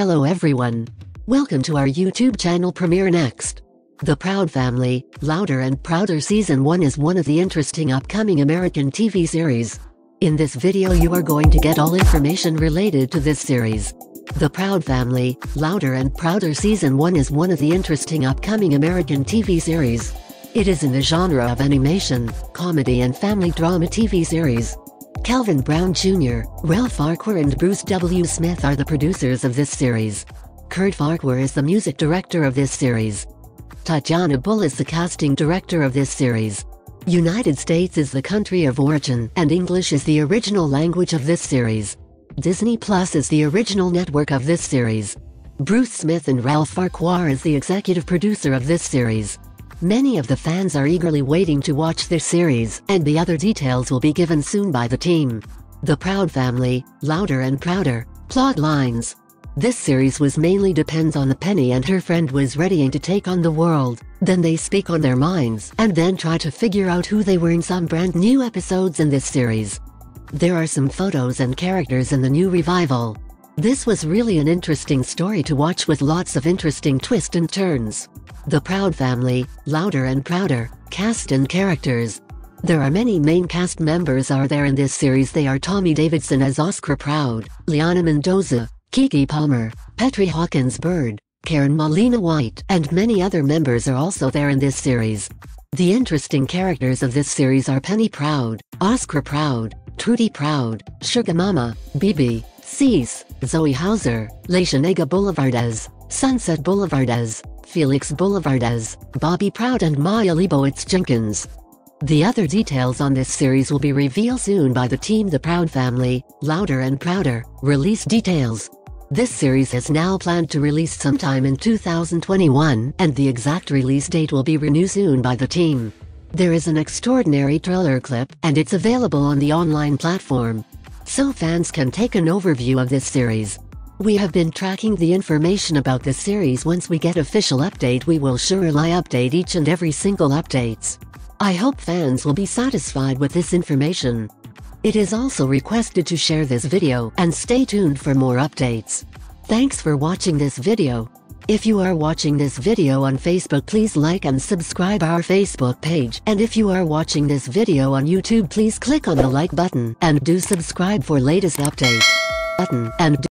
everyone. Welcome to our YouTube channel Premiere Next. The Proud Family, Louder and Prouder Season 1 is one of the interesting upcoming American TV series. In this video you are going to get all information related to this series. The Proud Family, Louder and Prouder Season 1 is one of the interesting upcoming American TV series. It is in the genre of animation, comedy and family drama TV series. Calvin Brown Jr., Ralph Farquhar and Bruce W. Smith are the producers of this series. Kurt Farquhar is the music director of this series. Tatiana Bull is the casting director of this series. United States is the country of origin, and English is the original language of this series. Disney Plus is the original network of this series. Bruce Smith and Ralph Farquhar is the executive producer of this series. Many of the fans are eagerly waiting to watch this series, and the other details will be given soon by the team. The Proud Family, Louder and Prouder, Plot Lines, this series was mainly depends on the Penny and her friend was readying to take on the world, then they speak on their minds and then try to figure out who they were in some brand new episodes in this series. There are some photos and characters in the new revival. This was really an interesting story to watch with lots of interesting twists and turns. The Proud Family, Louder and Prouder, cast and characters. There are many main cast members are there in this series they are Tommy Davidson as Oscar Proud, Liana Mendoza, Keke Palmer, Petri Hawkins Byrd, Karen Malina White, and many other members are also there in this series. The interesting characters of this series are Penny Proud, Oscar Proud, Trudy Proud, Sugar Mama, BeBe, Cease, Zoey Howzer, LaCienega Boulevardez, Sunset Boulevardez, Felix Boulevardez, Bobby Proud and Maya Leibowitz Jenkins. The other details on this series will be revealed soon by the team The Proud Family, Louder and Prouder, release details. This series is now planned to release sometime in 2021, and the exact release date will be renewed soon by the team. There is an extraordinary trailer clip, and it's available on the online platform. So fans can take an overview of this series. We have been tracking the information about this series once we get official update we will surely update each and every single updates. I hope fans will be satisfied with this information. It is also requested to share this video and stay tuned for more updates. Thanks for watching this video. If you are watching this video on Facebook please like and subscribe our Facebook page and if you are watching this video on YouTube please click on the like button and do subscribe for latest update button and